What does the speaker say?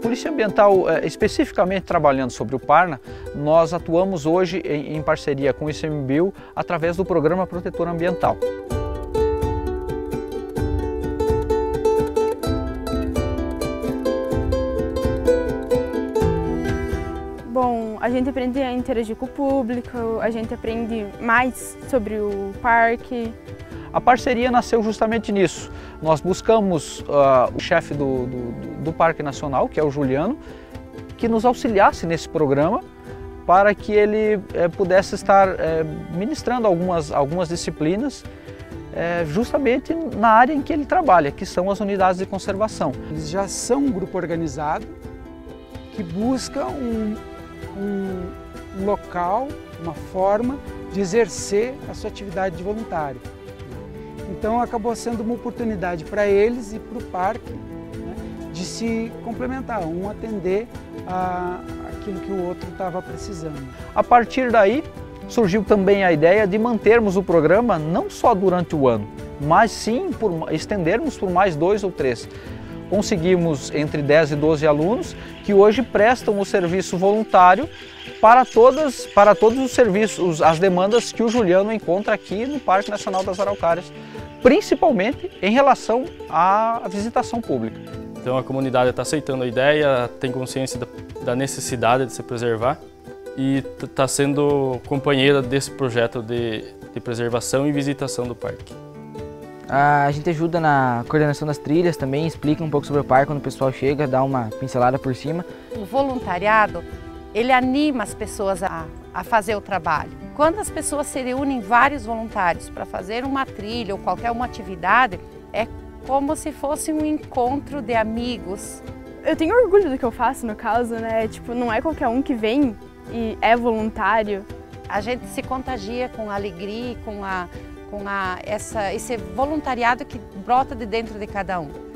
Polícia Ambiental, é, especificamente trabalhando sobre o Parna, nós atuamos hoje em parceria com o ICMBio através do Programa Protetor Ambiental. A gente aprende a interagir com o público, a gente aprende mais sobre o parque. A parceria nasceu justamente nisso. Nós buscamos uh, o chefe do, do, do, Parque Nacional, que é o Juliano, que nos auxiliasse nesse programa para que ele eh, pudesse estar eh, ministrando algumas, algumas disciplinas eh, justamente na área em que ele trabalha, que são as unidades de conservação. Eles já são um grupo organizado que busca um, um local, uma forma de exercer a sua atividade de voluntário. Então acabou sendo uma oportunidade para eles e para o parque né, de se complementar, um atender a aquilo que o outro estava precisando. A partir daí surgiu também a ideia de mantermos o programa não só durante o ano, mas sim por estendermos por mais dois ou três. Conseguimos entre 10 e 12 alunos que hoje prestam o serviço voluntário para, todas, para todos os serviços, as demandas que o Juliano encontra aqui no Parque Nacional das Araucárias principalmente em relação à visitação pública. Então a comunidade está aceitando a ideia, tem consciência da, da necessidade de se preservar e está sendo companheira desse projeto de, de preservação e visitação do parque. A gente ajuda na coordenação das trilhas também, explica um pouco sobre o parque quando o pessoal chega, dá uma pincelada por cima. O voluntariado, ele anima as pessoas a, a fazer o trabalho. Quando as pessoas se reúnem vários voluntários para fazer uma trilha ou qualquer uma atividade, é como se fosse um encontro de amigos. Eu tenho orgulho do que eu faço, no caso, né? Tipo, não é qualquer um que vem e é voluntário. A gente se contagia com a alegria, com, a, com a, essa, esse voluntariado que brota de dentro de cada um.